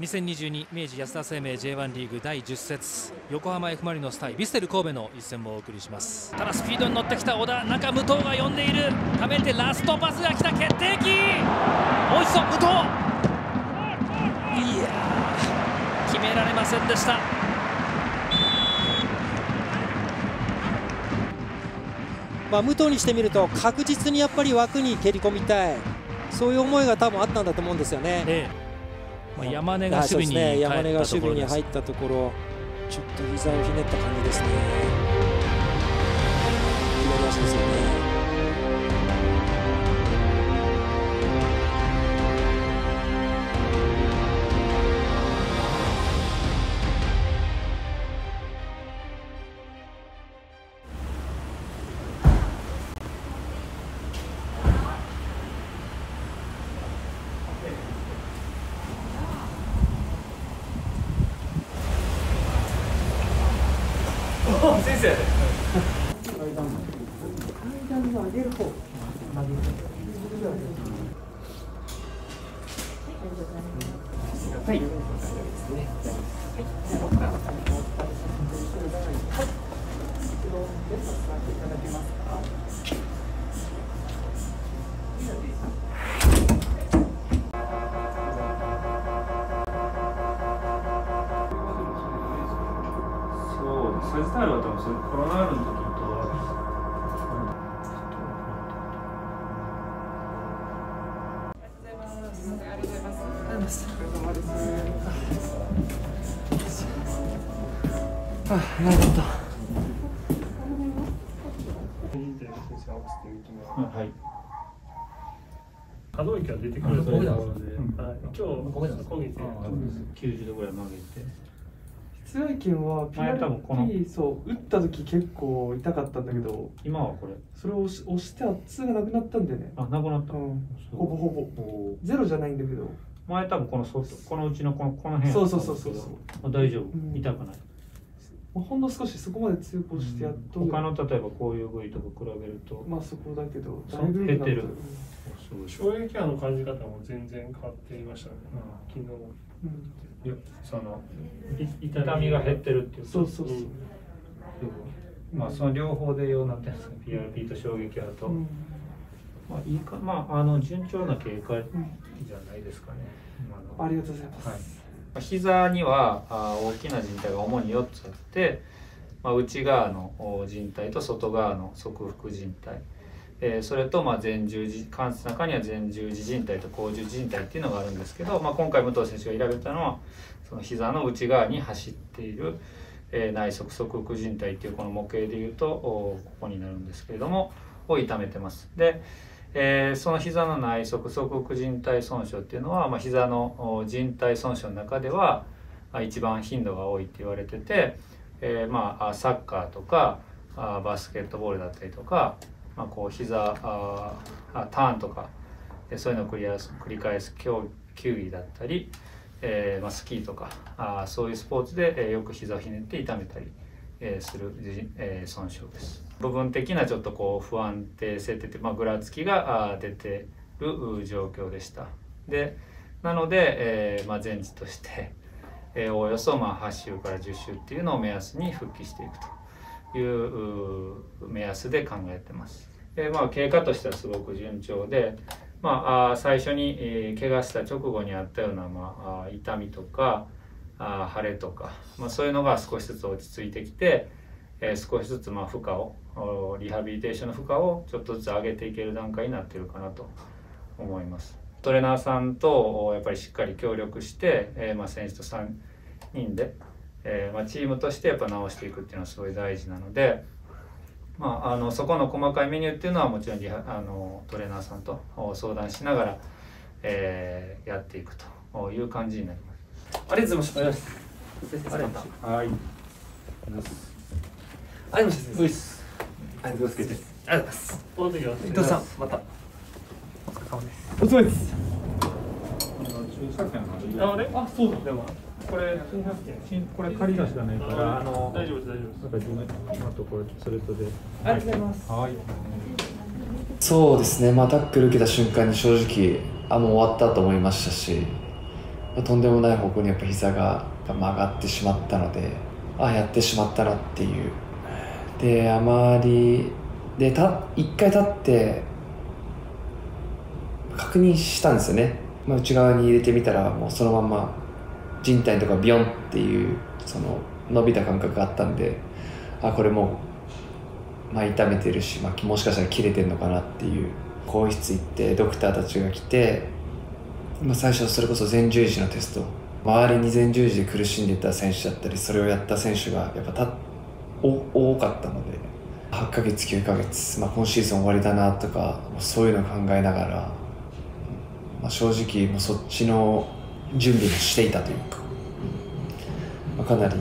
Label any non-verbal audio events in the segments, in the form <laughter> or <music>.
2022明治安田生命 J1 リーグ第10節。横浜 F・ マリノス対ヴィステル神戸の一戦もお送りします。ただスピードに乗ってきた小田中武藤が呼んでいる。ためてラストパスが来た決定機。もう一度武藤。いや決められませんでした。まあ、武藤にしてみると確実にやっぱり枠に蹴り込みたい。そういう思いが多分あったんだと思うんですよね。ええまあ、山根が守備に、ね、山根が守備に入ったところ。ちょっと膝をひねった感じですね。左足ですよねそうです。サジタールは多分それコロナールの時とは。あなるほどはい。可動域が出てくるところで、はい、今日焦げて、九十度ぐらい曲げて。室外拳は前多分この。PRP そう打った時結構痛かったんだけど今はこれ。それを押し押して圧がなくなったんでね、あ、なくなった。うん、そう。ほぼほぼ。おゼロじゃないんだけど。前多分この外、このうちのこのこの辺。そうそうそうそうあ大丈夫。う。ん。痛くない。まあほんの少しそこまで強く押してやっと、他の例えばこういう部位とか比べると。まあそこだけどそう。だいぶ減ってるうんそう衝撃波の感じ方も全然変わっていましたね、昨日。うん。そのい痛みが。減ってるっていう。そうそうそう、まあその両方でようなってるんですか PRP と衝撃波と、うん。まあいいかまああの順調な経過じゃないですかね、ありがとうございます、はい、膝にはあ大きな靭帯が主に4つあって、まあ、内側のお靭帯と外側の側腹靭帯、えーそれとまあ前十字関節の中には前十字靭帯と後十字靭帯っていうのがあるんですけど、まあ、今回武藤選手が選べたのはその膝の内側に走っている、えー内側側腹靭帯っていうこの模型でいうとここになるんですけれどもを痛めてます。でえーその膝の内側側腹靭帯損傷っていうのは、まあ、膝の靭帯損傷の中ではあ一番頻度が多いって言われてて、えーまあサッカーとかあバスケットボールだったりとか、まあ、こう膝ああターンとかそういうのを繰り返す繰り返す競球技だったり、えーまあ、スキーとかあそういうスポーツで、えーよく膝をひねって痛めたり、えーする、えー損傷です。部分的なちょっとこう不安定性ってて、まあ、ぐらつきがあ出てる状況でした。でなので、えーまあ、全治として、えーおおよそまあ8週から10週っていうのを目安に復帰していくという目安で考えてます。でまあ、経過としてはすごく順調で、まあ、最初に、えー怪我した直後にあったような、まあ、痛みとかあ腫れとか、まあ、そういうのが少しずつ落ち着いてきて、えー少しずつまあ負荷をリハビリテーションの負荷をちょっとずつ上げていける段階になっているかなと思います。トレーナーさんとやっぱりしっかり協力して、えーまあ、選手と3人で、えーまあ、チームとしてやっぱ直していくっていうのはすごい大事なので、まあ、あのそこの細かいメニューっていうのはもちろんリハあのトレーナーさんとお相談しながら、えーやっていくという感じになります。ありがとうございます。あれはい。ありがとうございます。ういっす。ありがとうございます。ありがとうございます。伊藤さん、また。お疲れ様です。お疲れ様です。あれ？あそうだでもこれこれ借り出しじゃないからあの大丈夫です大丈夫ですなんか自分あとこれそれとでありがとうございます。はい。そうですね、まあ、タックル受けた瞬間に正直あもう終わったと思いましたしとんでもない方向にやっぱ膝が曲がってしまったのであやってしまったなっていうであまりでた一回立って確認したんですよね、まあ、内側に入れてみたらもうそのまんま人体とかビヨンっていうその伸びた感覚があったんであこれもう、まあ、痛めてるし、まあ、もしかしたら切れてるのかなっていう更衣室行ってドクターたちが来て、まあ、最初それこそ前十字のテスト。周りに前十字で苦しんでた選手だったりそれをやった選手がやっぱた多かったので8ヶ月9ヶ月、まあ、今シーズン終わりだなとかそういうのを考えながら、まあ、正直もうそっちの準備もしていたというか、まあ、かなり、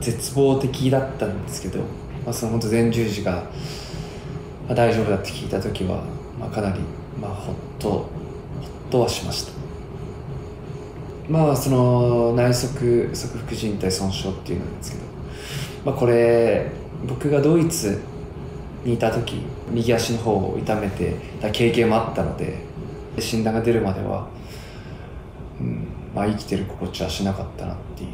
絶望的だったんですけど、まあ、その本当前十字が、まあ、大丈夫だって聞いた時は、まあ、かなり、まあ、ほっとほっとはしました。まあその内側側副靭帯損傷っていうのなんですけど、まあ、これ僕がドイツにいた時右足の方を痛めてた経験もあったので診断が出るまでは、まあ、生きてる心地はしなかったなっていう。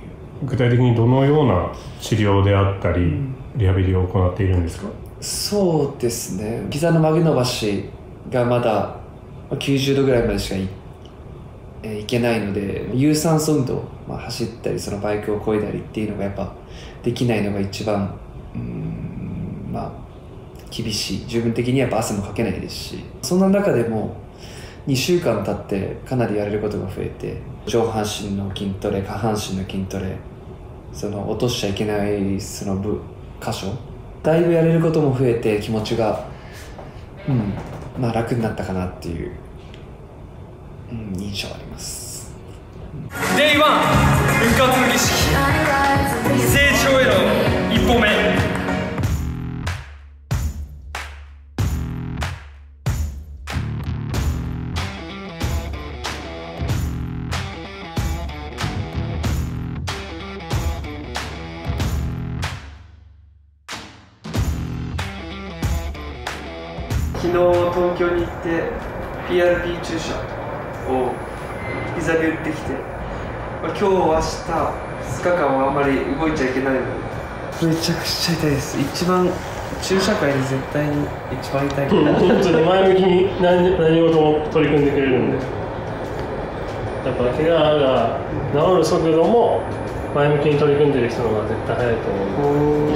具体的にどのような治療であったり、リハビリを行っているんですか？そうですね。膝の曲げ伸ばしがまだ90度ぐらいまでしかい,、えーいけないので有酸素運動、まあ、走ったりそのバイクを漕いだりっていうのがやっぱできないのが一番うーんまあ厳しい。自分的にやっぱ汗もかけないですし。そんな中でも2週間経ってかなりやれることが増えて上半身の筋トレ下半身の筋トレその落としちゃいけないその部箇所だいぶやれることも増えて気持ちがうんまあ楽になったかなっていう、うん、印象あります。 Day one 復活の儀式。成長への一歩目。日明日2日間はあんまり動いちゃいけないの？でめちゃくちゃ痛いです。一番注射界で絶対に一番痛い本当に前向きに何何事も取り組んでくれるんで。やっぱ怪我が治る速度も前向きに取り組んでる人の方が絶対速いと思う。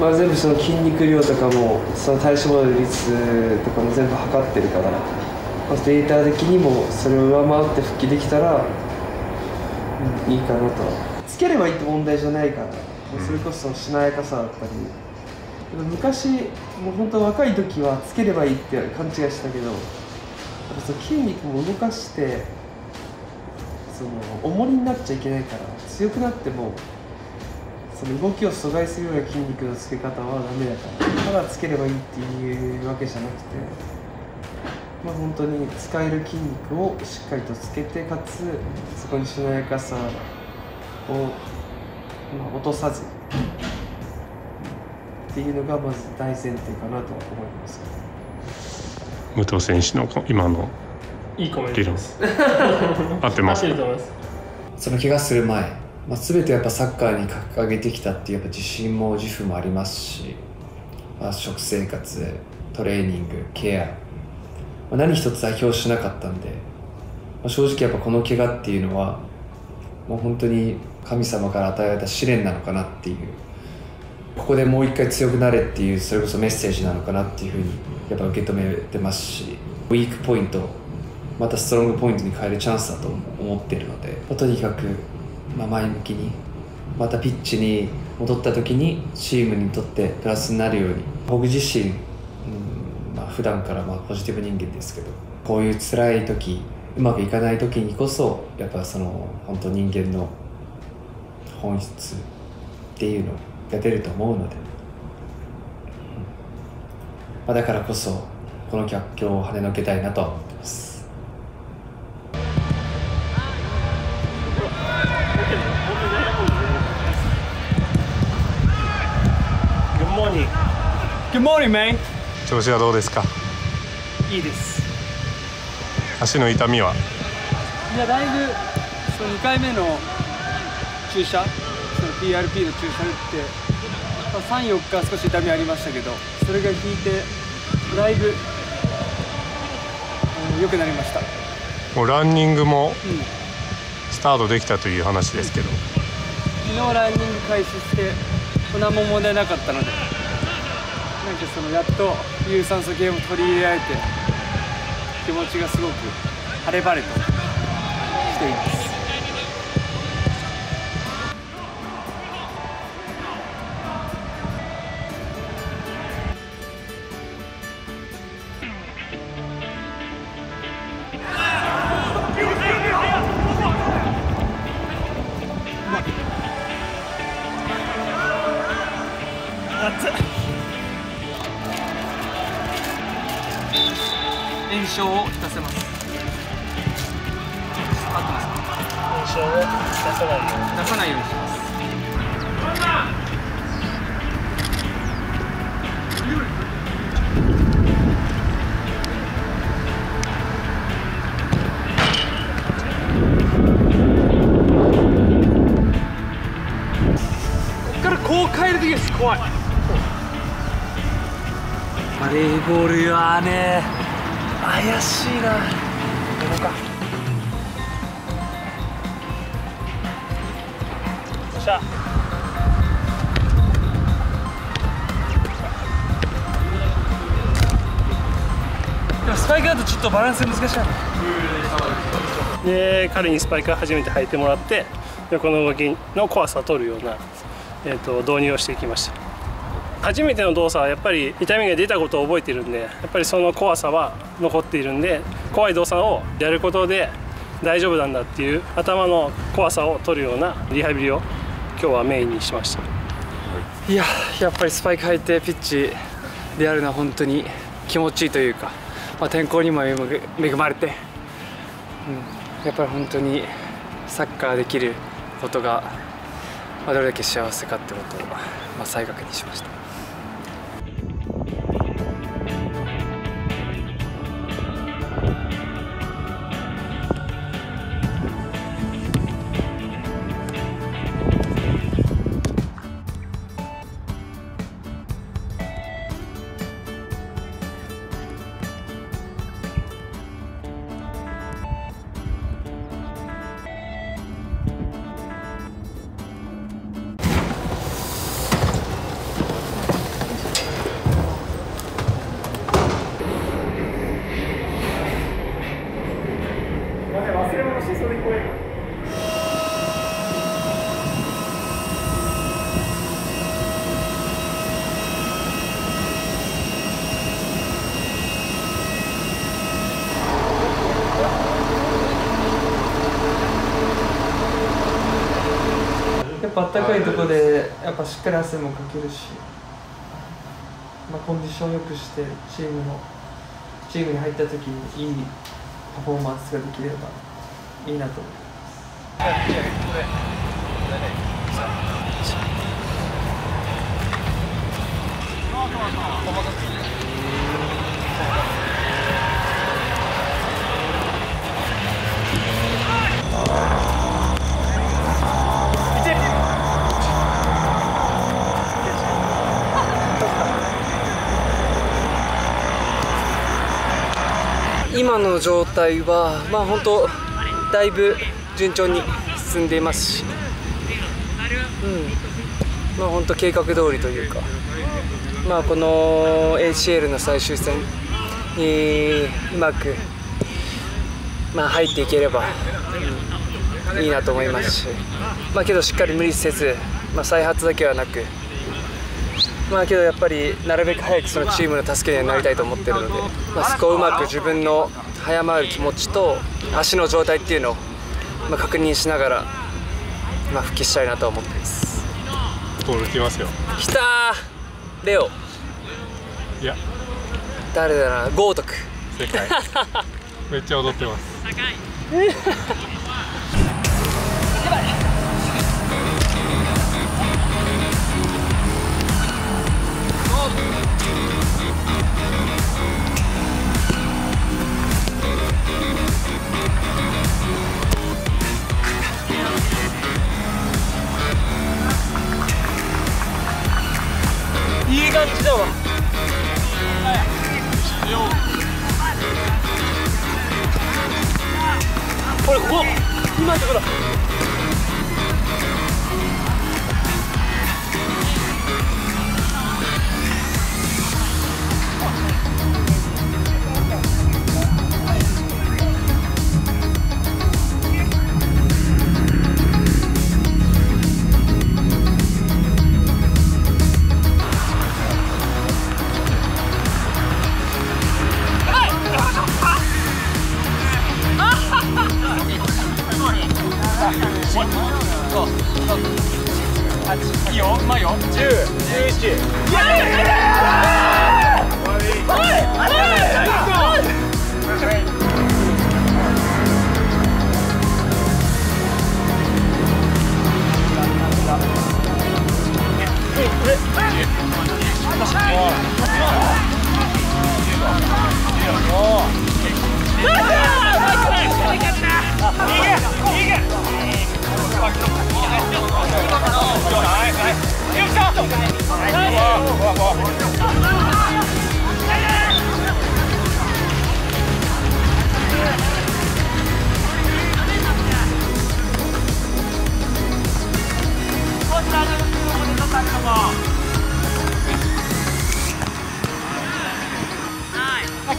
まあ全部その筋肉量とかもその体脂肪率とかも全部測ってるから、まあ、データ的にもそれを上回って復帰できたら、うん。いいかなと。つければいいって問題じゃないから、もうそれこそしなやかさだったり。昔もう本当若い時はつければいいって勘違いしたけどやっぱその筋肉も動かしてその重りになっちゃいけないから強くなってもその動きを阻害するような筋肉のつけ方はダメだからただつければいいっていうわけじゃなくてまあ本当に使える筋肉をしっかりとつけてかつそこにしなやかさを、まあ、落とさずっていうのがまず大前提かなとは思います武藤選手のこ今のいいコメントです。合ってます？その怪我する前、まあ、全てやっぱサッカーに掲げてきたっていうやっぱ自信も自負もありますし、まあ、食生活トレーニングケア、まあ、何一つ代表しなかったんで、まあ、正直やっぱこの怪我っていうのはもう本当に神様から与えられた試練なのかなっていうここでもう一回強くなれっていうそれこそメッセージなのかなっていうふうにやっぱ受け止めてますしウィークポイントまたストロングポイントに変えるチャンスだと思ってるので、まあとにかく、まあ、前向きにまたピッチに戻った時にチームにとってプラスになるように僕自身、まあ普段からまあポジティブ人間ですけどこういう辛い時うまくいかない時にこそやっぱその本当人間の本質っていうのが出ると思うので、うんまあ、だからこそこの逆境を跳ねのけたいなとは思ってます。Good morning. Good morning, man! 調子はどうですか？いいです。足の痛みは？いやだいぶその2回目の注射その PRP の注射打って34日少し痛みありましたけどそれが引いてだいぶ良、うん、くなりました。もうランニングもスタートできたという話ですけど、うん、昨日ランニング開始して何も問題なかったのでなんかそのやっと有酸素系も取り入れられて気持ちがすごく晴れ晴れとしています。炎症を出さないように出さないようにします。ここからこう変える時です怖い。バレーボールはね怪しいな。パイクだとちょっとバランス難しいな。で彼にスパイクを初めて履いてもらってでこの動きの怖さを取るような、えー、と導入をしていきました。初めての動作はやっぱり痛みが出たことを覚えているんでやっぱりその怖さは残っているんで怖い動作をやることで大丈夫なんだっていう頭の怖さを取るようなリハビリを今日はメインにしました。いややっぱりスパイク履いてピッチでやるのは本当に気持ちいいというか、まあ、天候にも恵まれて、うん、やっぱり本当にサッカーできることが、まあ、どれだけ幸せかってことを、まあ、再確認しました。暖かいところでやっぱしっかり汗もかけるし、まあ、コンディションよくしてチームのチームに入った時にいいパフォーマンスができればいいなと思います。の状態は、まあ、本当だいぶ順調に進んでいますし、うん。まあ、本当計画通りというか、まあ、この ACL の最終戦にうまく、まあ、入っていければ、うん、いいなと思いますし、まあ、けどしっかり無理せず、まあ、再発だけはなく。まあけどやっぱりなるべく早くそのチームの助けになりたいと思ってるので、まあ、そこをうまく自分の早回る気持ちと足の状態っていうのを、まあ、確認しながら、まあ、復帰したいなと思ってます。ゴール来ますよ。きたーレオ。いや。誰だな豪徳。正解 <laughs> めっちゃ踊ってます <laughs> <laughs> 丈夫これここ今のところいいようまいよ。1011い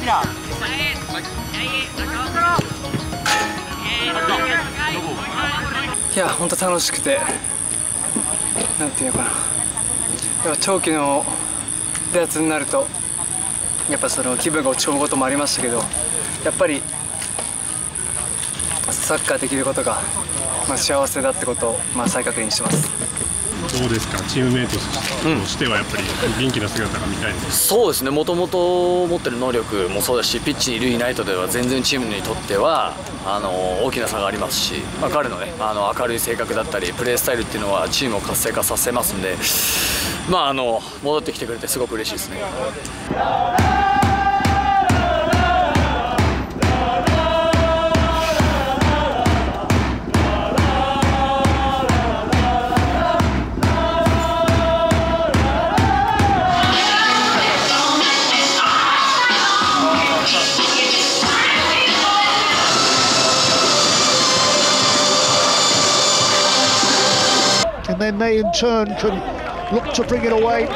Yeah. いや本当楽しくてなんていうのかな。やっぱ長期の出圧になるとやっぱその気分が落ち込むこともありましたけどやっぱりサッカーできることが、まあ、幸せだってことを、まあ、再確認してます。うですか？チームメートとしてはやっぱり元気な姿が見たいです。そうですね。もともと持ってる能力もそうだしピッチにいるいないとでは全然チームにとってはあの大きな差がありますし、まあ、彼の,、ね、あの明るい性格だったりプレースタイルっていうのはチームを活性化させますんで、まあ、あの戻ってきてくれてすごく嬉しいですね。Then they in turn can look to bring it away.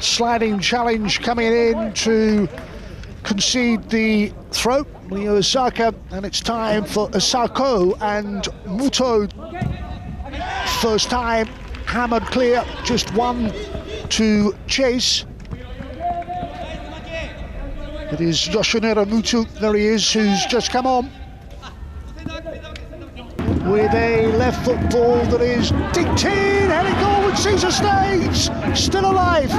Sliding challenge coming in to concede the throw. Leo Osaka, and it's time for Osako and Muto. First time hammered clear, just one to chase. It is Yoshinera Mutu, there he is, who's just come on with a left foot ball that is dinked in, heading forward, Caesar Staves, still alive,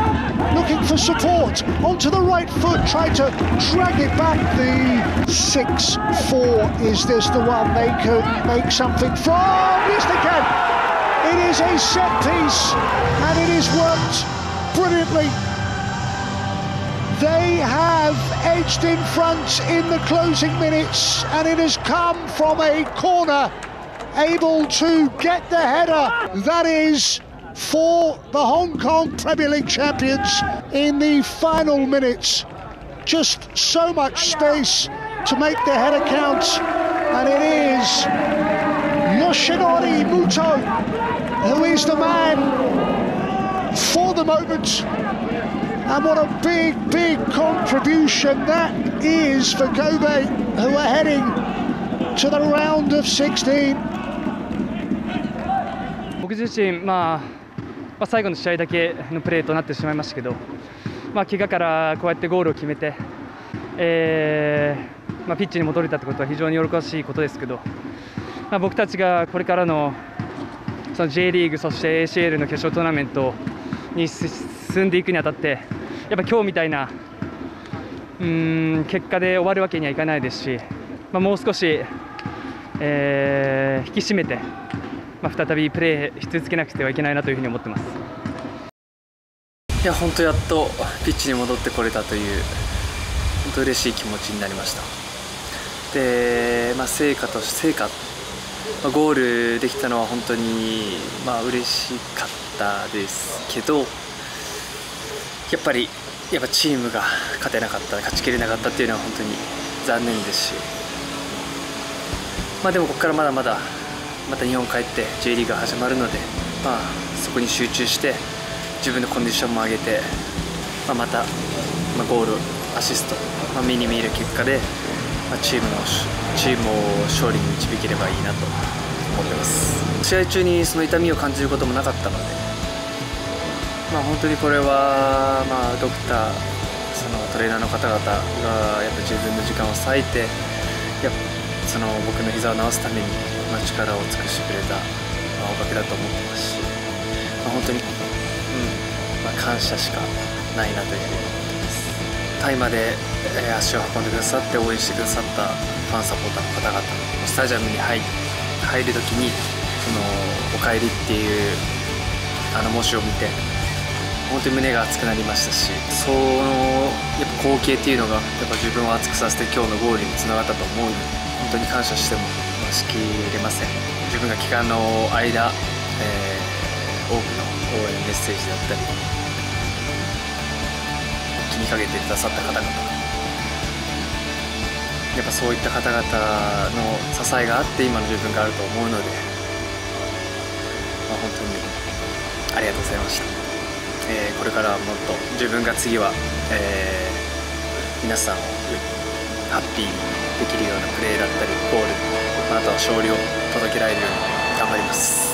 looking for support, onto the right foot, trying to drag it back, the 6-4, is this the one they could make something from? Yes they can! It is a set piece, and it is worked brilliantly. They have edged in front in the closing minutes, and it has come from a corner able to get the header. That is for the Hong Kong Premier League champions in the final minutes. Just so much space to make the header count, and it is Yoshinori Muto who is the man for the moment. And what a big, big contribution that is for Kobe, who are heading to the round of 16. 僕自身、まあ、最後の試合だけのプレーとなってしまいましたけど、まあ、怪我からこうやってゴールを決めて、えーまあ、ピッチに戻れたということは非常に喜ばしいことですけど、まあ、僕たちがこれからのその J リーグそして ACL の決勝トーナメントに進んでいくにあたってやっぱ今日みたいなうん結果で終わるわけにはいかないですし、まあ、もう少し、えー、引き締めて、まあ、再びプレーし続けなくてはいけないなというふうに思ってます。いや本当やっとピッチに戻ってこれたという本当嬉しい気持ちになりました。で、まあ、成果と成果、まあ、ゴールできたのは本当にまあ嬉しかったですけどやっぱりやっぱチームが勝てなかった勝ちきれなかったっていうのは本当に残念ですしまあでもここからまだまだまた日本帰って J リーグが始まるので、まあ、そこに集中して自分のコンディションも上げて、まあ、また、まあ、ゴールアシスト、まあ、目に見える結果で、まあ、チームのチームを勝利に導ければいいなと思ってます。試合中にその痛みを感じることもなかったので、まあ、本当にこれは、まあ、ドクターそのトレーナーの方々がやっぱ自分の時間を割いてやその僕の膝を治すために、まあ、力を尽くしてくれた、まあ、おかげだと思ってますし、まあ、本当に、うんまあ、感謝しかないなというふうに思ってます。タイまで、えー、足を運んでくださって応援してくださったファンサポーターの方々スタジアムに入入る時にその「おかえり」っていうあの文字を見て本当に胸が熱くなりましたしそのやっぱ光景っていうのがやっぱ自分を熱くさせて今日のゴールにつながったと思うので本当に感謝してもしきれません。自分が期間の間、えー、多くの応援メッセージだったり気にかけてくださった方々やっぱそういった方々の支えがあって今の自分があると思うので、まあ、本当にありがとうございました、えー、これからはもっと自分が次は、えー、皆さんをハッピーにできるようなプレーだったりゴールあなたは勝利を届けられるように頑張ります。